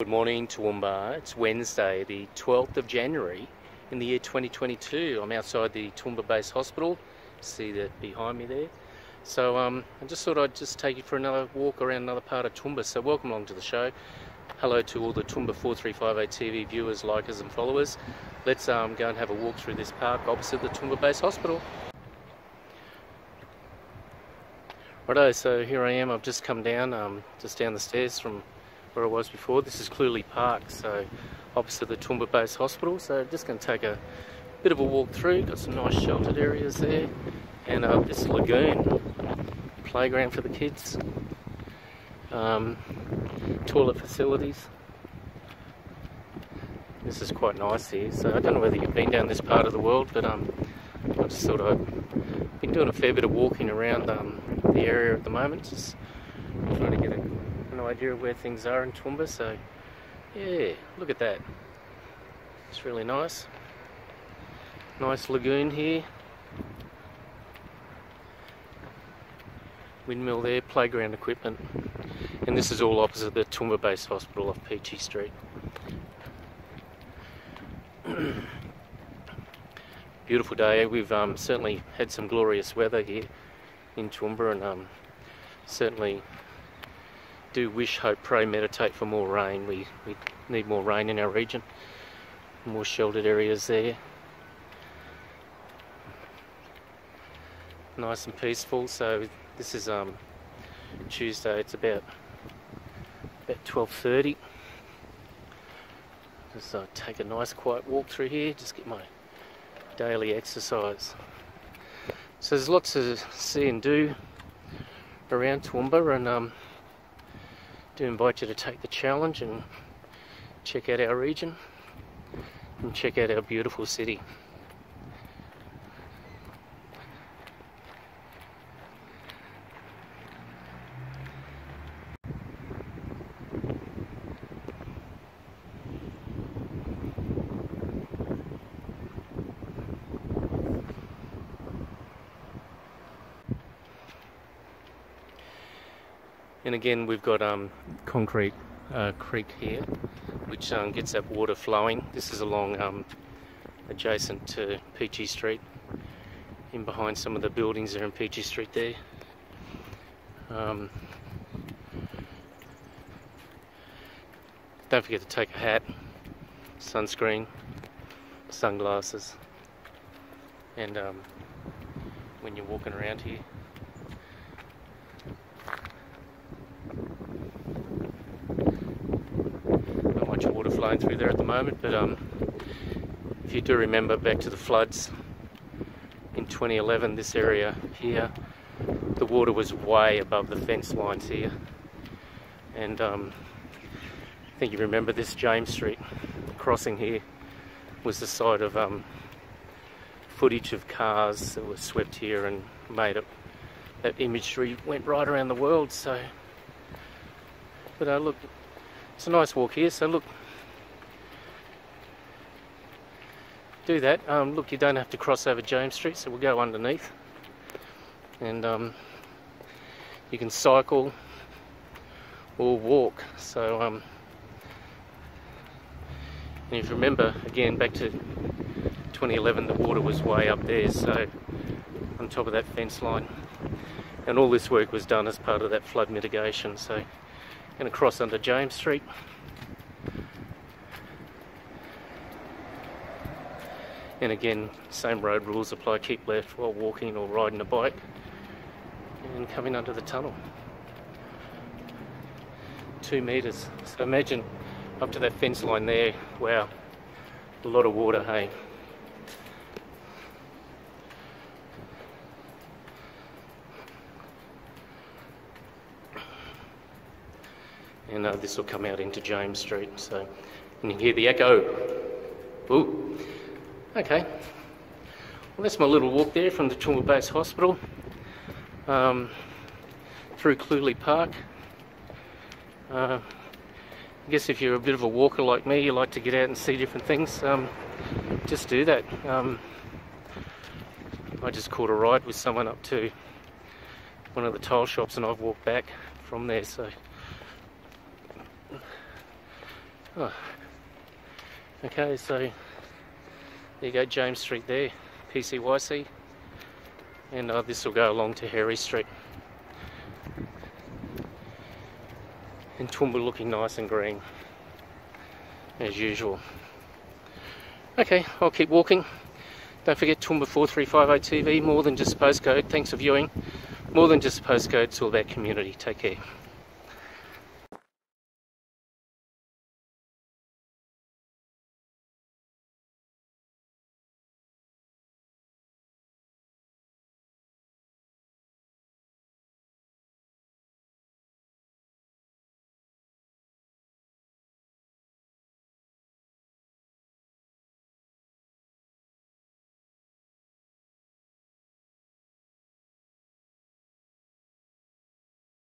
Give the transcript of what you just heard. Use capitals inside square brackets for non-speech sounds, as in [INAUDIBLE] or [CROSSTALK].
Good morning, Toowoomba. It's Wednesday, the 12th of January in the year 2022. I'm outside the Toowoomba Base Hospital. See that behind me there. So um, I just thought I'd just take you for another walk around another part of Toowoomba. So welcome along to the show. Hello to all the Toowoomba 4350 TV viewers, likers and followers. Let's um, go and have a walk through this park opposite the Toowoomba Base Hospital. Righto, so here I am. I've just come down, um, just down the stairs from where I was before. This is Clewley Park, so opposite the Toowoomba Base Hospital. So just going to take a bit of a walk through. Got some nice sheltered areas there, and uh, this lagoon, playground for the kids, um, toilet facilities. This is quite nice here. So I don't know whether you've been down this part of the world, but um, I just thought I'd been doing a fair bit of walking around um, the area at the moment, just trying to get a, an idea of where things are in Toowoomba. So, yeah, look at that. It's really nice. Nice lagoon here. Windmill there, playground equipment. And this is all opposite the Toowoomba Base Hospital off Pechey Street. [CLEARS THROAT] Beautiful day. We've um, certainly had some glorious weather here in Toowoomba and um, certainly do wish, hope, pray, meditate for more rain. We, we need more rain in our region, more sheltered areas there. Nice and peaceful. So this is um, Tuesday. It's about about 12:30. Just uh, take a nice quiet walk through here. Just get my daily exercise. So there's lots to see and do around Toowoomba and um, do invite you to take the challenge and check out our region and check out our beautiful city. And again, we've got um, concrete uh, creek here, which um, gets that water flowing. This is along um, adjacent to Pechey Street, in behind some of the buildings there in Pechey Street there. Um, don't forget to take a hat, sunscreen, sunglasses, and um, when you're walking around here. Water flowing through there at the moment, but um, if you do remember back to the floods in 2011, this area here, the water was way above the fence lines here. And um, I think you remember this James Street crossing here was the site of um, footage of cars that were swept here and made it. That imagery went right around the world. So, but uh, look, it's a nice walk here. So look, do that. Um, look, you don't have to cross over James Street, so we'll go underneath. And um, you can cycle or walk. So, um, and if you remember, again, back to 2011, the water was way up there, so on top of that fence line. And all this work was done as part of that flood mitigation. So, going to cross under James Street. And again, same road rules apply, keep left while walking or riding a bike and coming under the tunnel. Two metres. So imagine up to that fence line there, wow, a lot of water, hey. And uh, this will come out into James Street, so and you hear the echo. Ooh. Okay, well that's my little walk there from the Toowoomba Base Hospital um, through Clewley Park. Uh, I guess if you're a bit of a walker like me, you like to get out and see different things, um, just do that. Um, I just caught a ride with someone up to one of the tile shops and I've walked back from there, so Oh. Okay, so there you go, James Street there, PCYC, and uh, this will go along to Harry Street. And Toomba looking nice and green, as usual. Okay, I'll keep walking. Don't forget Toomba 4350 TV, more than just postcode. Thanks for viewing. More than just postcode, it's all about community. Take care.